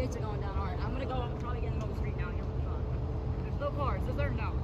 It's going down hard. I'm gonna go. I'm probably get in the middle of the street now. Here. There's no cars. Is there? No.